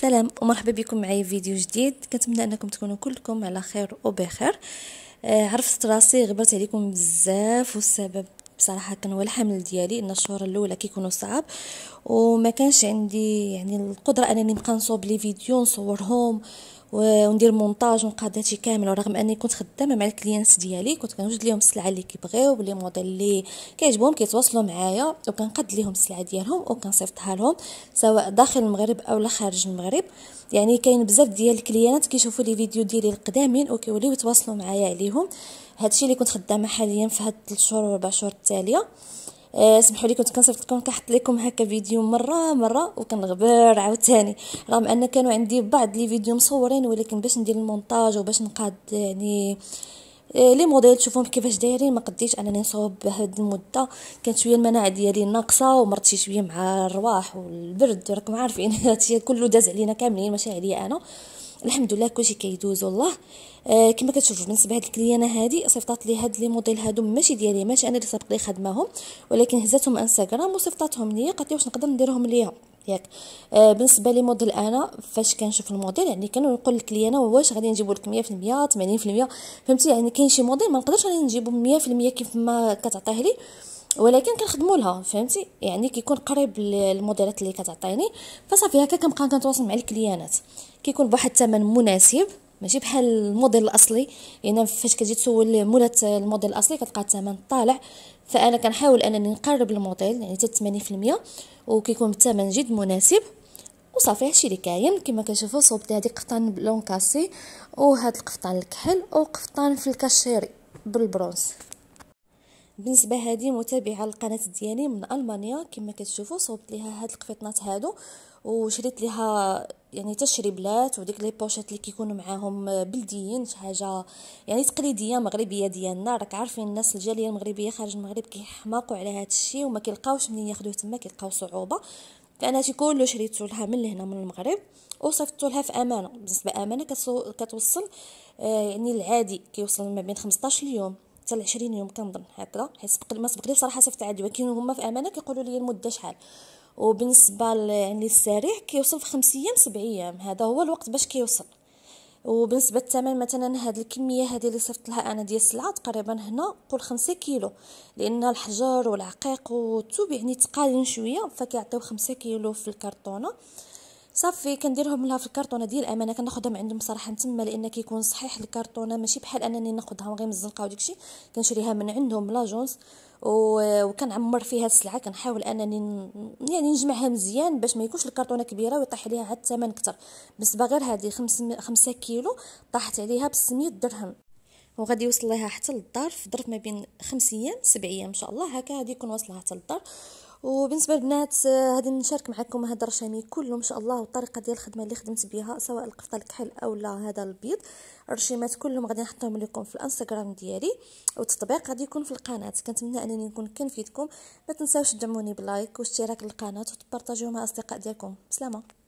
سلام ومرحبا بكم معايا في فيديو جديد. كنتمنى أنكم تكونوا كلكم على خير وبخير. آه عرفت راسي غبرت عليكم بزاف والسبب بصراحة كان هو الحمل ديالي إن الشهور الأولى كيكونوا صعاب وما كانش عندي يعني القدرة أنني نبقى نصوب les vidéos نصورهم وندير مونتاج ونقاد هادشي كامل. ورغم أني كنت خدامة مع ال clientes ديالي كنت كنوجد لهم السلعة اللي كيبغيو ب les modèles اللي كيعجبهم كيتواصلوا معايا وكنقد لهم السلعة ديالهم وكنصيفطها لهم سواء داخل المغرب أو خارج المغرب. يعني كاين بزاف ديال الكليانات كيشوفوا les vidéos ديالي القدامين وكيوليو يتواصلوا معايا عليهم. هادشي اللي كنت خدامة حاليا في هاد 3 شهور و 4 شهور التالية. آه سمحوا لي كنت كنصيفط لكم كنحط لكم هكا فيديو مرة مرة وكنغبر عاوتاني. رغم أن كانوا عندي بعض les vidéos مصورين ولكن باش ندير المونتاج وباش نقاد يعني آه les modèles تشوفهم كيفاش دايرين. ما قديتش أنني نصوب بهاد المدة. كانت شوية المناعة ديالي ناقصة ومرت شي شوية مع الرواح والبرد راكم عارفين. هادشي كله داز علينا كاملين ماشي عليا أنا. الحمد لله كلشي كيدوز والله. آه كما كتشوفوا بالنسبة لهاد الكليانة هادي صيفطات لي هاد les modèles هادو ماشي ديالي ماشي أنا اللي سابق لي خدماهم ولكن هزاتهم انستغرام وصيفطاتهم ليا قالت لي واش نقدر نديرهم ليها ياك. آه بالنسبة les modèles أنا فاش كنشوف الموديل يعني كانوا نقول للكليانه واش غادي نجيبو لك 100% 80% فهمتي؟ يعني كاين شي موديل ما نقدرش أنا نجيبو 100% كيف ما كتعطيه لي. ولكن كنخدموا لها فهمتي؟ يعني كيكون قريب للموديلات اللي كتعطيني فصافي هكا كنبقى كنتواصل مع الكليانات. كيكون بواحد الثمن مناسب ماشي؟ بحال الموديل الأصلي. يعني فاش كتجي تسول مولات الموديل الأصلي كتلقى الثمن طالع. فأنا كنحاول أنني نقرب الموديل يعني حتى 80% وكيكون بالثمن جد مناسب. وصافي هادشي اللي كاين. كما كتشوفوا صوبت هذه قفطان blanc cassé وهاد القفطان الكحل وقفطان في الكاشيري بالبرونز. بالنسبة هذه متابعة للقناه ديالي من ألمانيا. كما كتشوفوا صوبت ليها هاد القفيطنات هادو وشريت ليها يعني شريبلات وديك les pochettes اللي كيكونوا معاهم بلديين شي حاجة يعني تقليدية مغربية ديالنا. راك عارفين الناس الجالية المغربية خارج المغرب كيحماقوا على هذا الشيء وما كيلقاوش منين ياخذوه تما كيلقاو صعوبة. فأنا هادشي كله شريته لها من لهنا من المغرب وصيفطته لها في أمانة. بالنسبة أمانة كتوصل آه يعني العادي كيوصل ما بين 15 اليوم حتى ل 20 يوم كنظن هكذا حيت ما سبق لي صراحة صيفط عادي ولكن هما في أمانة كيقولوا لي المدة شحال. وبالنسبة يعني السريع كيوصل في خمس أيام سبع أيام هذا هو الوقت باش كيوصل. وبالنسبة للثمن مثلا هاد الكمية هذه اللي صيفط لها أنا ديال السلعة تقريبا هنا قول خمسة كيلو. لأن الحجر والعقيق والثوب يعني تقالين شوية فكيعطيو خمسة كيلو في الكرتونة. صافي كنديرهم لها في الكرتونة ديال الامانه كناخذها من عندهم صراحة تما لأن كيكون صحيح الكرتونة ماشي بحال أنني ناخذها غير من الزنقة وداكشي كنشريها من عندهم لاجونس وكنعمر فيها السلعة. كنحاول أنني يعني نجمعها مزيان باش ما يكونش الكرتونة كبيرة ويطيح عليها عاد الثمن كتر بالنسبة غير هذه 5 كيلو طاحت عليها ب 600 درهم. وغادي يوصل لها حتى للدار في ظرف ما بين 5 أيام 7 أيام إن شاء الله. هكا غادي يكون واصلها حتى للدار وبالنسبة للبنات غادي آه، نشارك معكم هذا الرشامي كله إن شاء الله والطريقة ديال الخدمة اللي خدمت بها سواء القفطة الكحل أو لا هذا البيض. الرشيمات كلهم غادي نحطهم لكم في الإنستغرام ديالي والتطبيق غادي يكون في القناة. كنتمنى أنني نكون كنفيدكم. ما تنساوش تدعموني بلايك واشتراك للقناة وتبارطاجيو مع أصدقاء ديالكم. بسلامة.